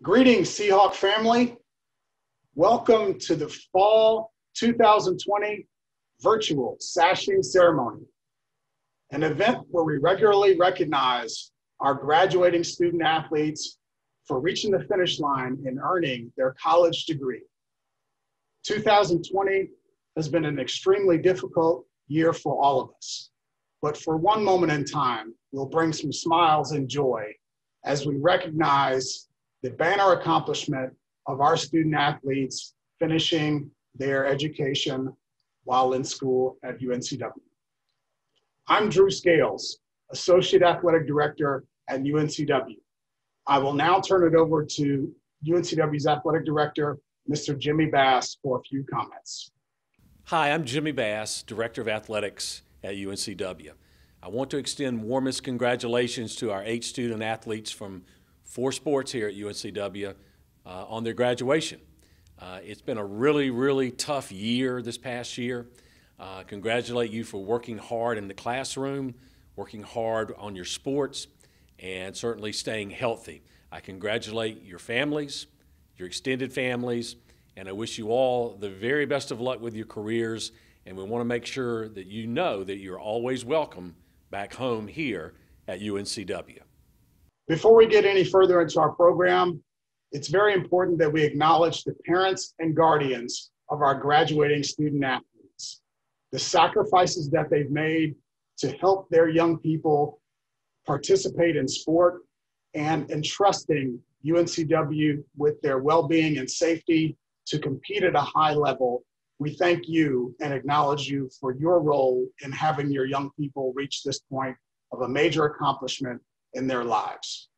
Greetings, Seahawk family. Welcome to the Fall 2020 virtual sashing ceremony, an event where we regularly recognize our graduating student athletes for reaching the finish line and earning their college degree. 2020 has been an extremely difficult year for all of us, but for one moment in time, we'll bring some smiles and joy as we recognize the banner accomplishment of our student athletes finishing their education while in school at UNCW. I'm Drew Scales, Associate Athletic Director at UNCW. I will now turn it over to UNCW's Athletic Director, Mr. Jimmy Bass, for a few comments. Hi, I'm Jimmy Bass, Director of Athletics at UNCW. I want to extend warmest congratulations to our eight student athletes from four sports here at UNCW uh, on their graduation. Uh, it's been a really, really tough year this past year. Uh, congratulate you for working hard in the classroom, working hard on your sports, and certainly staying healthy. I congratulate your families, your extended families, and I wish you all the very best of luck with your careers. And we want to make sure that you know that you're always welcome back home here at UNCW. Before we get any further into our program, it's very important that we acknowledge the parents and guardians of our graduating student athletes, the sacrifices that they've made to help their young people participate in sport and entrusting UNCW with their well-being and safety to compete at a high level. We thank you and acknowledge you for your role in having your young people reach this point of a major accomplishment in their lives.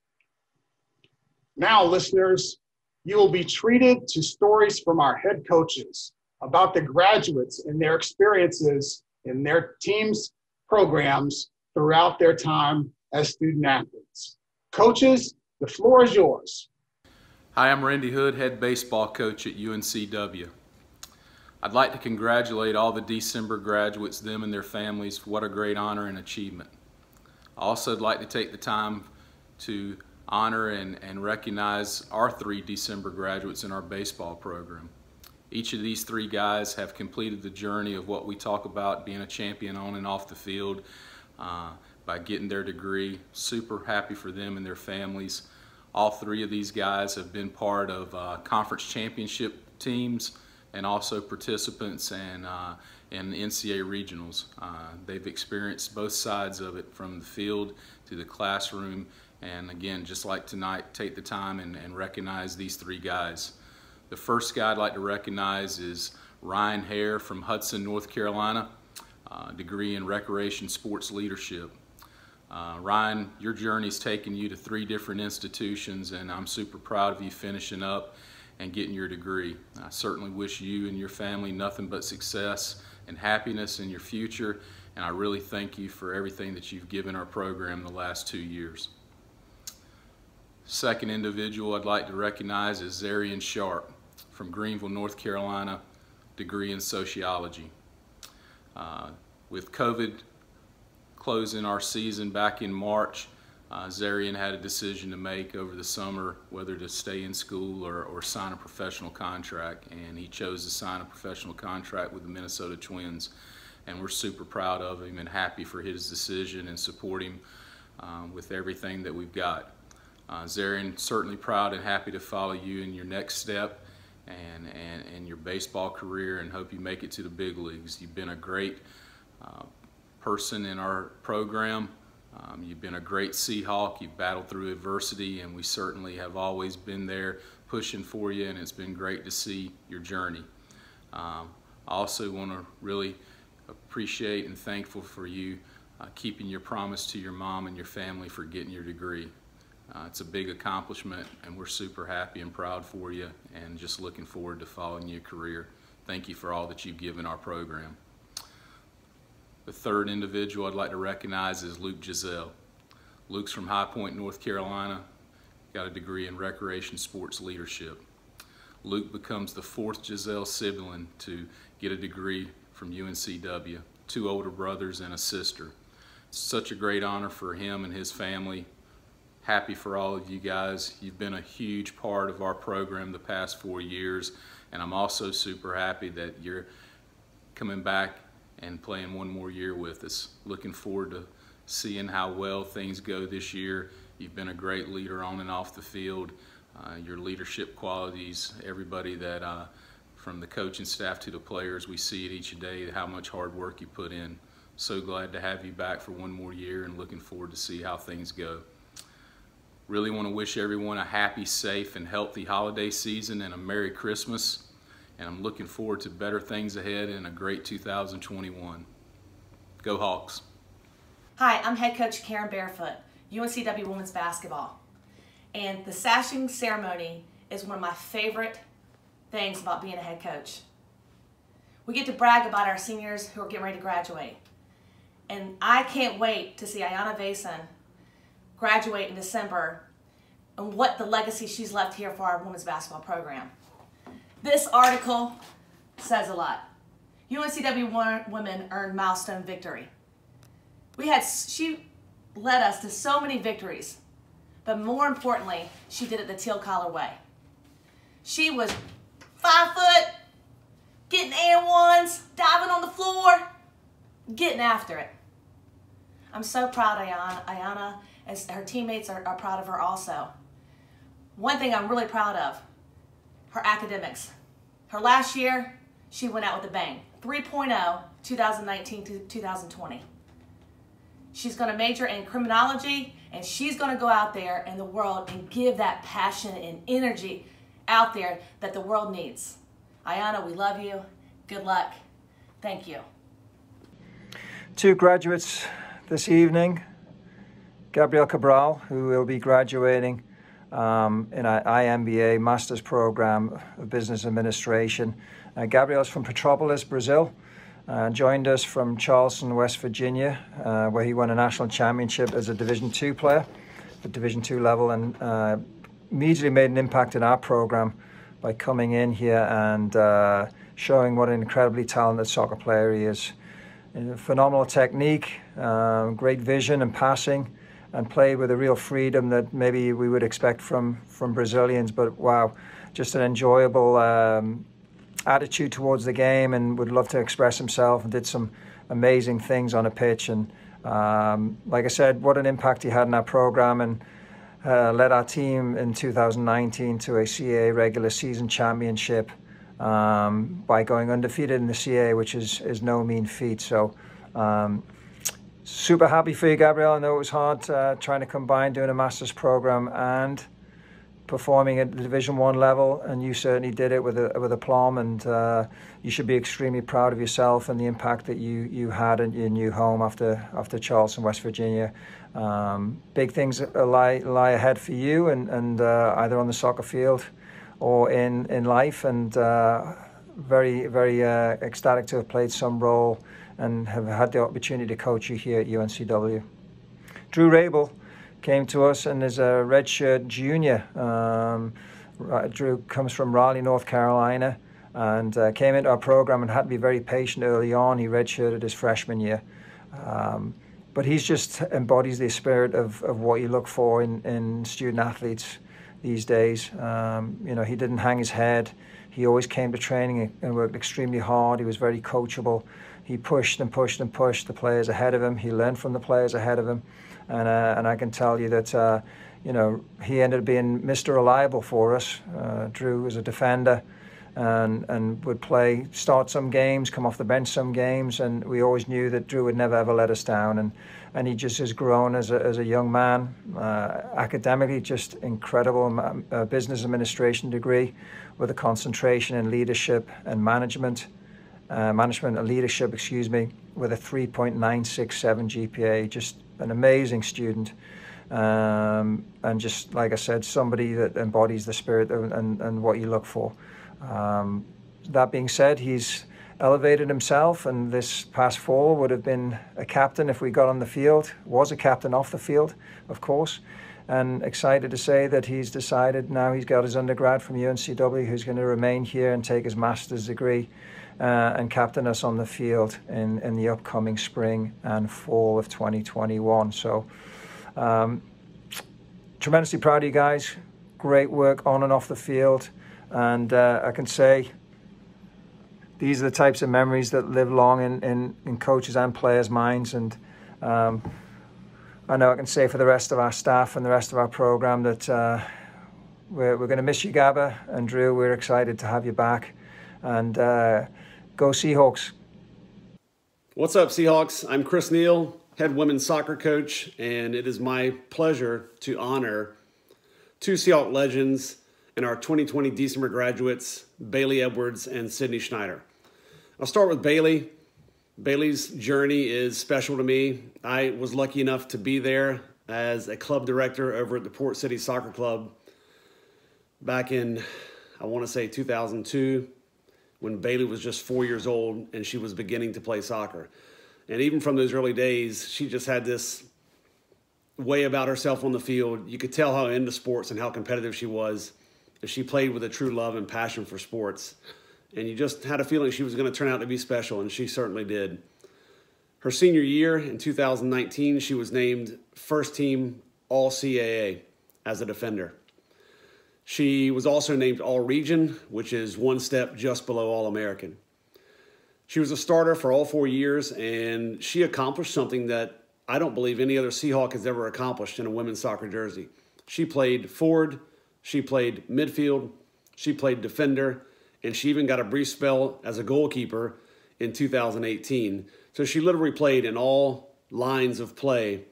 Now, listeners, you will be treated to stories from our head coaches about the graduates and their experiences in their teams' programs throughout their time as student athletes. Coaches, the floor is yours. Hi, I'm Randy Hood, head baseball coach at UNCW. I'd like to congratulate all the December graduates, them and their families. What a great honor and achievement. I also would like to take the time to honor and, and recognize our three December graduates in our baseball program. Each of these three guys have completed the journey of what we talk about being a champion on and off the field uh, by getting their degree. Super happy for them and their families. All three of these guys have been part of uh, conference championship teams and also participants and uh, in NCAA regionals. Uh, they've experienced both sides of it from the field to the classroom. And again, just like tonight, take the time and, and recognize these three guys. The first guy I'd like to recognize is Ryan Hare from Hudson, North Carolina, uh, degree in recreation sports leadership. Uh, Ryan, your journey's taken you to three different institutions, and I'm super proud of you finishing up and getting your degree. I certainly wish you and your family nothing but success and happiness in your future, and I really thank you for everything that you've given our program the last two years. Second individual I'd like to recognize is Zarian Sharp from Greenville, North Carolina, degree in sociology. Uh, with COVID closing our season back in March, uh, Zarian had a decision to make over the summer whether to stay in school or, or sign a professional contract, and he chose to sign a professional contract with the Minnesota Twins. And we're super proud of him and happy for his decision and support him um, with everything that we've got. Uh, Zarian, certainly proud and happy to follow you in your next step and, and, and your baseball career and hope you make it to the big leagues. You've been a great uh, person in our program. Um, you've been a great Seahawk. You've battled through adversity, and we certainly have always been there pushing for you, and it's been great to see your journey. Um, I also want to really appreciate and thankful for you uh, keeping your promise to your mom and your family for getting your degree. Uh, it's a big accomplishment, and we're super happy and proud for you, and just looking forward to following your career. Thank you for all that you've given our program. The third individual I'd like to recognize is Luke Giselle. Luke's from High Point, North Carolina, got a degree in recreation sports leadership. Luke becomes the fourth Giselle sibling to get a degree from UNCW, two older brothers and a sister. Such a great honor for him and his family. happy for all of you guys. You've been a huge part of our program the past four years, and I'm also super happy that you're coming back and playing one more year with us. Looking forward to seeing how well things go this year. You've been a great leader on and off the field. Uh, your leadership qualities, everybody that, uh, from the coaching staff to the players, we see it each day, how much hard work you put in. So glad to have you back for one more year and looking forward to see how things go. Really want to wish everyone a happy, safe, and healthy holiday season and a Merry Christmas. And I'm looking forward to better things ahead and a great 2021. Go Hawks. Hi, I'm head coach Karen Barefoot, UNCW Women's Basketball. And the sashing ceremony is one of my favorite things about being a head coach. We get to brag about our seniors who are getting ready to graduate. And I can't wait to see Ayana Vason graduate in December and what the legacy she's left here for our women's basketball program. This article says a lot. UNCW women earned milestone victory. We had, she led us to so many victories, but more importantly, she did it the teal collar way. She was five foot, getting and ones, diving on the floor, getting after it. I'm so proud of Ayana. Ayana and her teammates are, are proud of her also. One thing I'm really proud of, her academics. Her last year, she went out with a bang. 3.0, 2019 to 2020. She's going to major in criminology and she's going to go out there in the world and give that passion and energy out there that the world needs. Ayana, we love you. Good luck. Thank you. Two graduates this evening Gabriel Cabral, who will be graduating um, in an IMBA master's program of business administration. Uh, Gabriel is from Petropolis, Brazil. Uh, joined us from Charleston, West Virginia, uh, where he won a national championship as a Division two player at Division two level, and uh, immediately made an impact in our program by coming in here and uh, showing what an incredibly talented soccer player he is. Phenomenal technique, um, great vision and passing and played with a real freedom that maybe we would expect from from Brazilians. But wow, just an enjoyable um, attitude towards the game, and would love to express himself. And did some amazing things on a pitch. And um, like I said, what an impact he had in our program, and uh, led our team in 2019 to a CAA regular season championship. Um, by going undefeated in the CAA, which is is no mean feat. So um, super happy for you, Gabriel. I know it was hard uh, trying to combine doing a master's program and performing at the Division One level, and you certainly did it with a with aplomb. And uh, you should be extremely proud of yourself and the impact that you you had in your new home after after Charleston, West Virginia. Um, big things lie lie ahead for you, and and uh, either on the soccer field or in in life. And uh, very very uh, ecstatic to have played some role and have had the opportunity to coach you here at UNCW. Drew Rabel came to us and is a redshirt junior. Um, Drew comes from Raleigh, North Carolina, and uh, came into our program and had to be very patient early on. He redshirted his freshman year. Um, but he's just embodies the spirit of, of what you look for in, in student athletes these days. Um, you know, he didn't hang his head. He always came to training and worked extremely hard. He was very coachable he pushed and pushed and pushed the players ahead of him. He learned from the players ahead of him, and uh, and I can tell you that. Uh, you know, he ended up being Mr. Reliable for us. Uh, Drew was a defender and and would play, start some games, come off the bench some games, and we always knew that Drew would never ever let us down. And and he just has grown as a, as a young man, uh, academically just incredible, a business administration degree with a concentration in leadership and management uh, management and leadership, excuse me, with a 3.967 GPA. Just an amazing student. Um, and just like I said, somebody that embodies the spirit and, and, and what you look for. Um, that being said, he's elevated himself, and this past fall would have been a captain if we got on the field. Was a captain off the field, of course. And excited to say that he's decided now he's got his undergrad from UNCW, who's going to remain here and take his master's degree uh, and captain us on the field in, in the upcoming spring and fall of 2021. So, um, tremendously proud of you guys. Great work on and off the field. And uh, I can say these are the types of memories that live long in, in, in coaches and players' minds. And um, I know I can say for the rest of our staff and the rest of our program that uh, we're, we're going to miss you, Gabba and Drew. We're excited to have you back. And uh, go Seahawks. What's up, Seahawks? I'm Chris Neal, head women's soccer coach, and it is my pleasure to honor two Seahawk legends and our 2020 December graduates, Bailey Edwards and Sydney Schneider. I'll start with Bailey. Bailey's journey is special to me. I was lucky enough to be there as a club director over at the Port City Soccer Club back in, I want to say 2002, when Bailey was just four years old and she was beginning to play soccer. And even from those early days, she just had this way about herself on the field. You could tell how into sports and how competitive she was. She played with a true love and passion for sports. And you just had a feeling she was going to turn out to be special, and she certainly did. Her senior year in 2019, she was named first team All CAA as a defender. She was also named All Region, which is one step just below All American. She was a starter for all four years, and she accomplished something that I don't believe any other Seahawk has ever accomplished in a women's soccer jersey. She played forward, she played midfield, she played defender, and she even got a brief spell as a goalkeeper in 2018. So she literally played in all lines of play,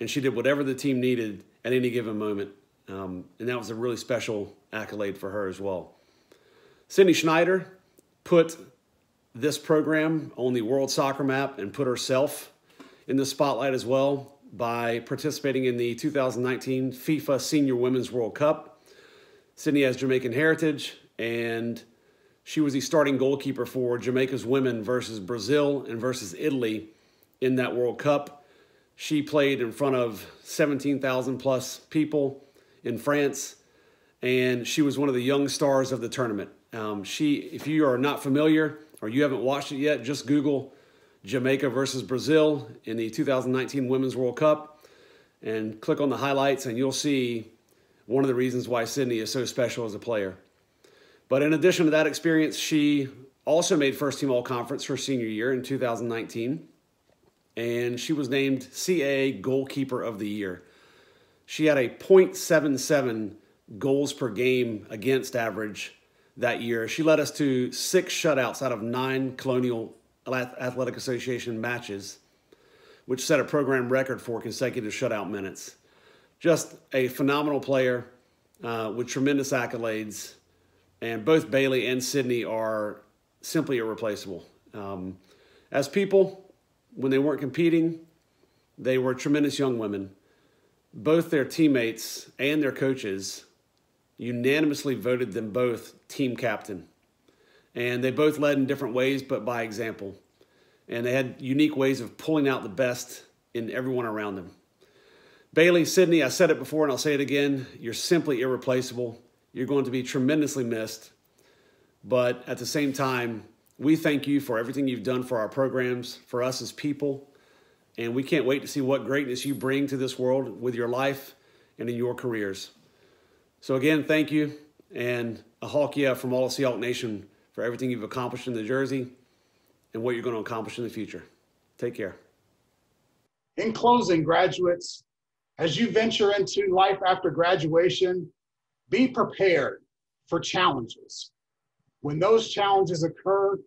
and she did whatever the team needed at any given moment. Um, and that was a really special accolade for her as well. Sydney Schneider put this program on the world soccer map and put herself in the spotlight as well by participating in the 2019 FIFA Senior Women's World Cup. Sydney has Jamaican heritage, and she was the starting goalkeeper for Jamaica's women versus Brazil and versus Italy in that World Cup. She played in front of 17,000 plus people in France, and she was one of the young stars of the tournament. Um, she, if you are not familiar or you haven't watched it yet, just Google Jamaica versus Brazil in the 2019 Women's World Cup and click on the highlights, and you'll see one of the reasons why Sydney is so special as a player. But in addition to that experience, she also made first team all conference her senior year in 2019, and she was named CAA Goalkeeper of the Year. She had a 0.77 goals per game against average that year. She led us to six shutouts out of nine Colonial Athletic Association matches, which set a program record for consecutive shutout minutes. Just a phenomenal player uh, with tremendous accolades. And both Bailey and Sydney are simply irreplaceable. Um, as people, when they weren't competing, they were tremendous young women both their teammates and their coaches unanimously voted them both team captain. And they both led in different ways, but by example. And they had unique ways of pulling out the best in everyone around them. Bailey, Sydney, I said it before and I'll say it again. You're simply irreplaceable. You're going to be tremendously missed. But at the same time, we thank you for everything you've done for our programs, for us as people, and we can't wait to see what greatness you bring to this world with your life and in your careers. So, again, thank you. And a Hawk yeah from all of Seahawk Nation for everything you've accomplished in the jersey and what you're going to accomplish in the future. Take care. In closing, graduates, as you venture into life after graduation, be prepared for challenges. When those challenges occur,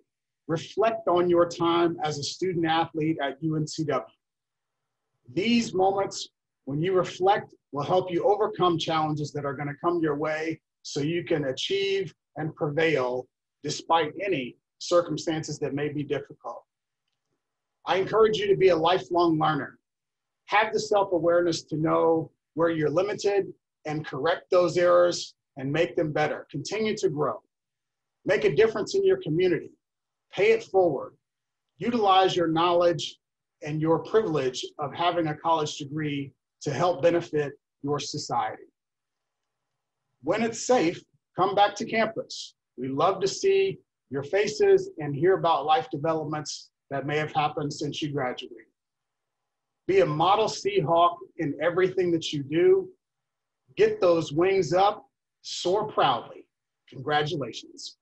reflect on your time as a student athlete at UNCW. These moments, when you reflect, will help you overcome challenges that are going to come your way so you can achieve and prevail despite any circumstances that may be difficult. I encourage you to be a lifelong learner. Have the self awareness to know where you're limited and correct those errors and make them better. Continue to grow. Make a difference in your community. Pay it forward. Utilize your knowledge and your privilege of having a college degree to help benefit your society. When it's safe, come back to campus. We love to see your faces and hear about life developments that may have happened since you graduated. Be a model Seahawk in everything that you do Get those wings up, soar proudly. Congratulations.